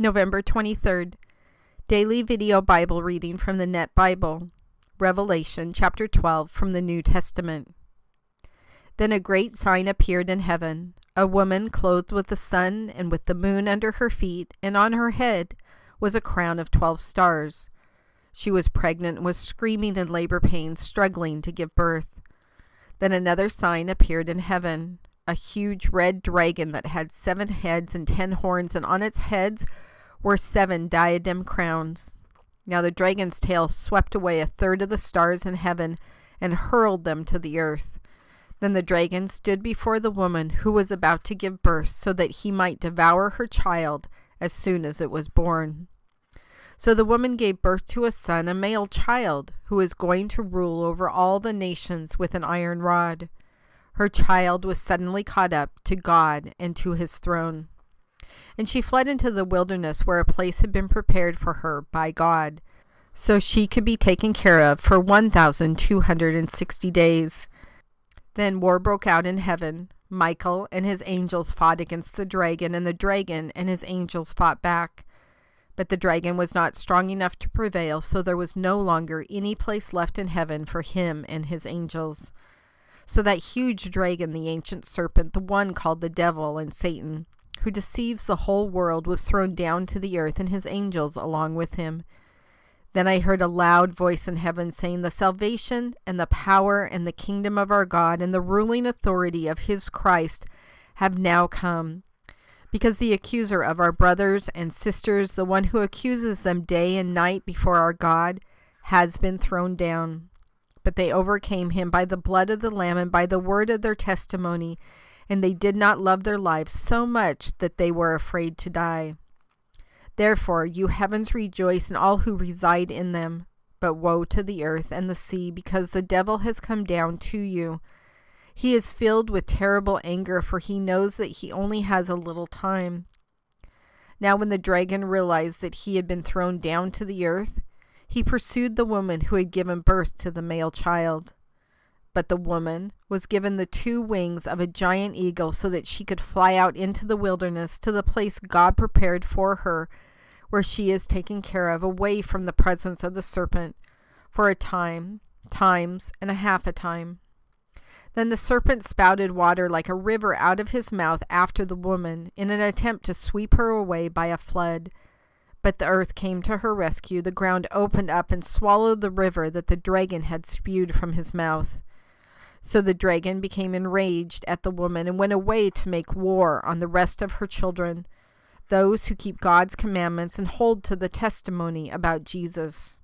November 23rd. Daily video Bible reading from the Net Bible. Revelation chapter 12 from the New Testament. Then a great sign appeared in heaven a woman clothed with the sun and with the moon under her feet, and on her head was a crown of twelve stars. She was pregnant and was screaming in labor pains, struggling to give birth. Then another sign appeared in heaven a huge red dragon that had seven heads and ten horns, and on its heads were seven diadem crowns. Now the dragon's tail swept away a third of the stars in heaven and hurled them to the earth. Then the dragon stood before the woman who was about to give birth so that he might devour her child as soon as it was born. So the woman gave birth to a son, a male child, who is going to rule over all the nations with an iron rod. Her child was suddenly caught up to God and to his throne. And she fled into the wilderness where a place had been prepared for her by God, so she could be taken care of for 1,260 days. Then war broke out in heaven. Michael and his angels fought against the dragon, and the dragon and his angels fought back. But the dragon was not strong enough to prevail, so there was no longer any place left in heaven for him and his angels. So that huge dragon, the ancient serpent, the one called the devil and Satan, who deceives the whole world, was thrown down to the earth and his angels along with him. Then I heard a loud voice in heaven saying, The salvation and the power and the kingdom of our God and the ruling authority of his Christ have now come. Because the accuser of our brothers and sisters, the one who accuses them day and night before our God, has been thrown down. But they overcame him by the blood of the Lamb and by the word of their testimony and they did not love their lives so much that they were afraid to die. Therefore, you heavens rejoice and all who reside in them. But woe to the earth and the sea, because the devil has come down to you. He is filled with terrible anger, for he knows that he only has a little time. Now, when the dragon realized that he had been thrown down to the earth, he pursued the woman who had given birth to the male child. But the woman was given the two wings of a giant eagle so that she could fly out into the wilderness to the place God prepared for her, where she is taken care of, away from the presence of the serpent, for a time, times, and a half a time. Then the serpent spouted water like a river out of his mouth after the woman, in an attempt to sweep her away by a flood. But the earth came to her rescue. The ground opened up and swallowed the river that the dragon had spewed from his mouth. So the dragon became enraged at the woman and went away to make war on the rest of her children, those who keep God's commandments and hold to the testimony about Jesus.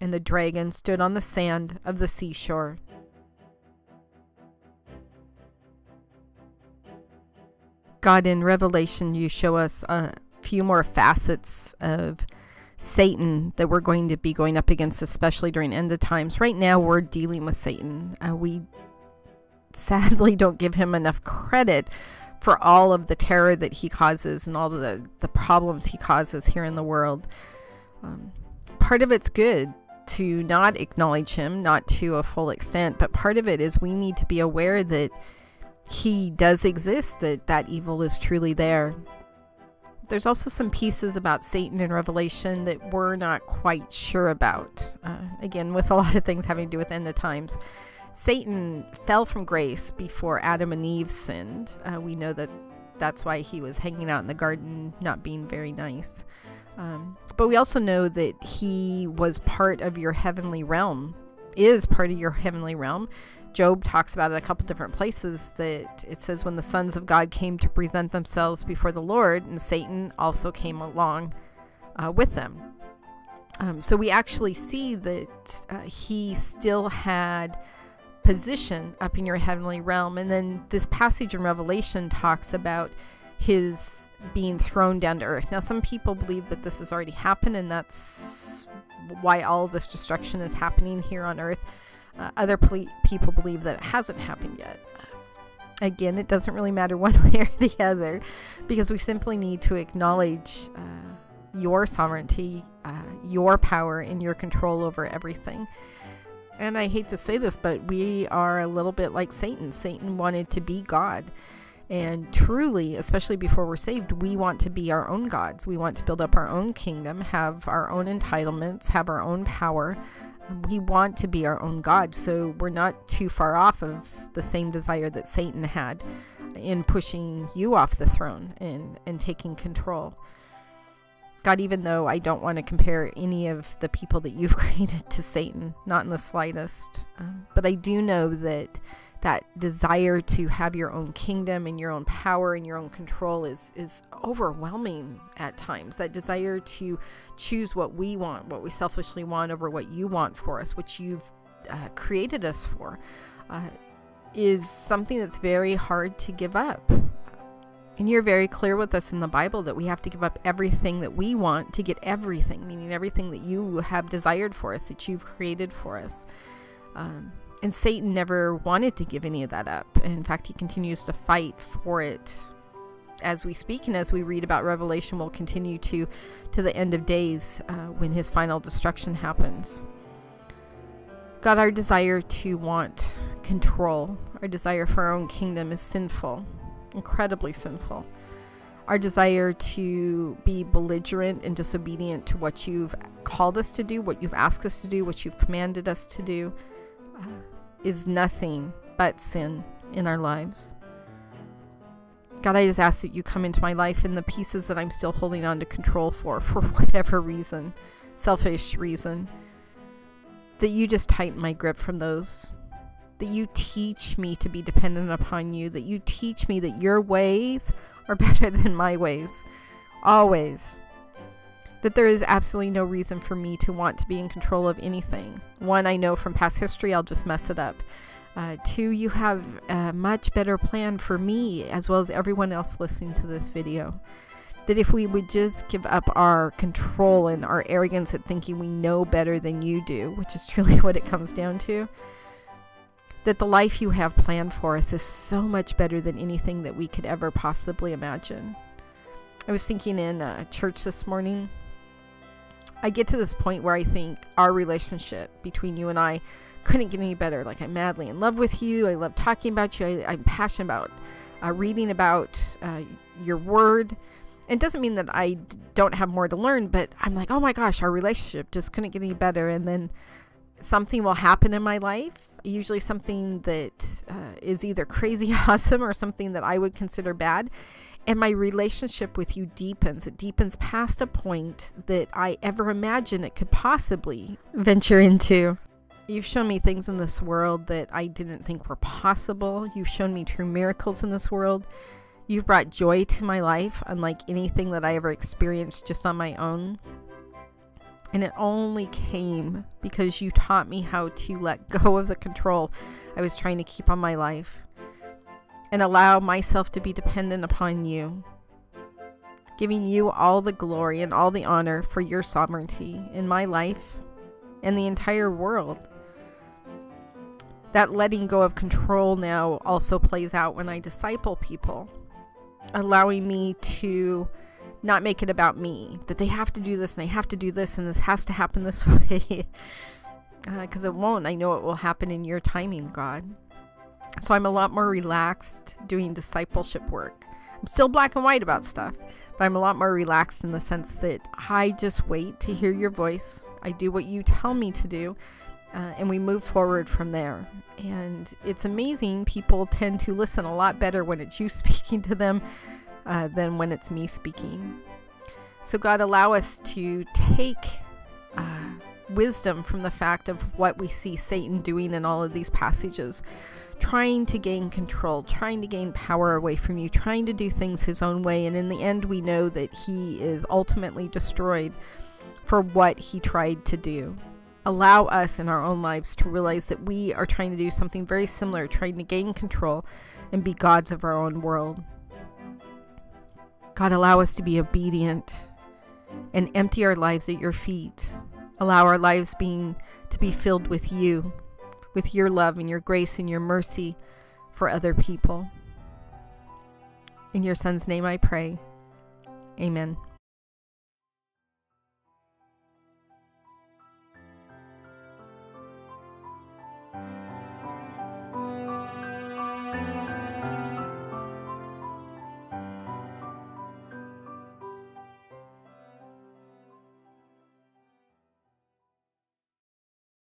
And the dragon stood on the sand of the seashore. God, in Revelation, you show us a few more facets of Satan that we're going to be going up against, especially during end of times. Right now, we're dealing with Satan. Uh, we sadly don't give him enough credit for all of the terror that he causes and all the, the problems he causes here in the world. Um, part of it's good to not acknowledge him, not to a full extent, but part of it is we need to be aware that he does exist, that that evil is truly there. There's also some pieces about Satan in Revelation that we're not quite sure about. Uh, again, with a lot of things having to do with end of times. Satan fell from grace before Adam and Eve sinned. Uh, we know that that's why he was hanging out in the garden, not being very nice. Um, but we also know that he was part of your heavenly realm, is part of your heavenly realm. Job talks about it a couple different places that it says when the sons of God came to present themselves before the Lord, and Satan also came along uh, with them. Um, so we actually see that uh, he still had position up in your heavenly realm. And then this passage in Revelation talks about his being thrown down to earth. Now, some people believe that this has already happened, and that's why all this destruction is happening here on earth. Uh, other people believe that it hasn't happened yet. Again, it doesn't really matter one way or the other because we simply need to acknowledge uh, your sovereignty, uh, your power, and your control over everything and I hate to say this, but we are a little bit like Satan. Satan wanted to be God. And truly, especially before we're saved, we want to be our own gods. We want to build up our own kingdom, have our own entitlements, have our own power. We want to be our own God. So we're not too far off of the same desire that Satan had in pushing you off the throne and, and taking control. God, even though I don't want to compare any of the people that you've created to Satan, not in the slightest, um, but I do know that that desire to have your own kingdom and your own power and your own control is is overwhelming at times. That desire to choose what we want what we selfishly want over what you want for us which you've uh, created us for uh, is something that's very hard to give up and you're very clear with us in the Bible that we have to give up everything that we want to get everything, meaning everything that you have desired for us, that you've created for us. Um, and Satan never wanted to give any of that up. In fact, he continues to fight for it as we speak and as we read about Revelation will continue to to the end of days uh, when his final destruction happens. God, our desire to want control, our desire for our own kingdom is sinful incredibly sinful. Our desire to be belligerent and disobedient to what you've called us to do, what you've asked us to do, what you've commanded us to do, uh, is nothing but sin in our lives. God, I just ask that you come into my life in the pieces that I'm still holding on to control for, for whatever reason, selfish reason, that you just tighten my grip from those that you teach me to be dependent upon you, that you teach me that your ways are better than my ways. Always. That there is absolutely no reason for me to want to be in control of anything. One, I know from past history, I'll just mess it up. Uh, two, you have a much better plan for me as well as everyone else listening to this video. That if we would just give up our control and our arrogance at thinking we know better than you do, which is truly what it comes down to, that the life you have planned for us is so much better than anything that we could ever possibly imagine. I was thinking in uh, church this morning. I get to this point where I think our relationship between you and I couldn't get any better. Like, I'm madly in love with you. I love talking about you. I, am passionate about uh, reading about uh, your word. It doesn't mean that I don't have more to learn, but I'm like, oh my gosh, our relationship just couldn't get any better. And then something will happen in my life usually something that uh, is either crazy awesome or something that I would consider bad. And my relationship with you deepens. It deepens past a point that I ever imagined it could possibly venture into. You've shown me things in this world that I didn't think were possible. You've shown me true miracles in this world. You've brought joy to my life, unlike anything that I ever experienced just on my own. And it only came because you taught me how to let go of the control I was trying to keep on my life and allow myself to be dependent upon you, giving you all the glory and all the honor for your sovereignty in my life and the entire world. That letting go of control now also plays out when I disciple people, allowing me to not make it about me that they have to do this and they have to do this and this has to happen this way because uh, it won't i know it will happen in your timing god so i'm a lot more relaxed doing discipleship work i'm still black and white about stuff but i'm a lot more relaxed in the sense that i just wait to hear your voice i do what you tell me to do uh, and we move forward from there. And it's amazing. People tend to listen a lot better when it's you speaking to them uh, than when it's me speaking. So, God, allow us to take uh, wisdom from the fact of what we see Satan doing in all of these passages, trying to gain control, trying to gain power away from you, trying to do things his own way. And in the end, we know that he is ultimately destroyed for what he tried to do. Allow us in our own lives to realize that we are trying to do something very similar, trying to gain control and be gods of our own world. God, allow us to be obedient and empty our lives at your feet. Allow our lives being to be filled with you, with your love and your grace and your mercy for other people. In your son's name I pray. Amen.